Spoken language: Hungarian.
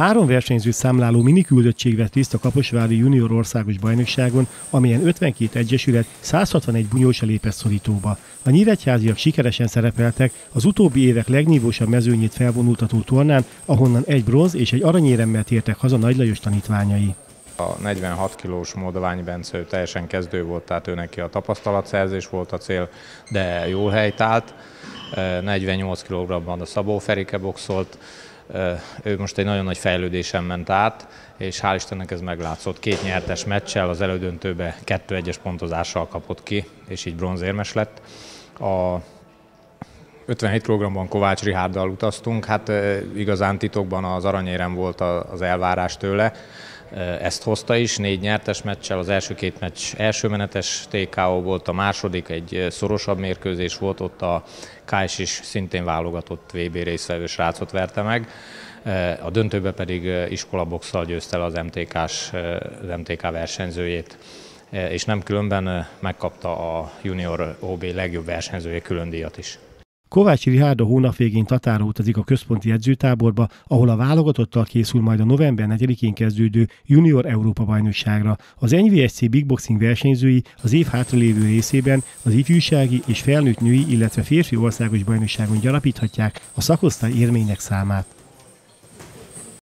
Három versenyző számláló miniküldöttség vett részt a Kaposvári Junior Országos Bajnokságon, amelyen 52 egyesület 161 bunyósa lépett szorítóba. A nyíregyháziak sikeresen szerepeltek az utóbbi évek legnívósabb mezőnyét felvonultató tornán, ahonnan egy bronz és egy aranyéremmel tértek haza Nagy Lajos tanítványai. A 46 kilós Módoványi Bence teljesen kezdő volt, tehát ő neki a tapasztalatszerzés volt a cél, de jól helyt állt. 48 kg-ban a Szabó Ferike boxolt, ő most egy nagyon nagy fejlődésen ment át, és hál' Istennek ez meglátszott. Két nyertes meccsel az elődöntőbe 2-1-es pontozással kapott ki, és így bronzérmes lett. A 57 kg-ban Kovács Rihárdal utaztunk, hát igazán titokban az aranyérem volt az elvárás tőle. Ezt hozta is, négy nyertes meccsel, az első két meccs első menetes TKO volt, a második egy szorosabb mérkőzés volt, ott a Kajs is szintén válogatott VB részvevő srácot verte meg. A döntőbe pedig iskolaboxsal győzte el az, MTK-s, az MTK versenyzőjét és nem különben megkapta a Junior OB legjobb versenyzője külön díjat is. Kovács Rihárd a hónap végén Tatára utazik a központi edzőtáborba, ahol a válogatottal készül majd a november 4-én kezdődő Junior Európa bajnokságra. Az NVSC Big Boxing versenyzői az év hátralévő részében az ifjúsági és felnőtt női, illetve férfi országos bajnokságon gyarapíthatják a szakosztály érmények számát.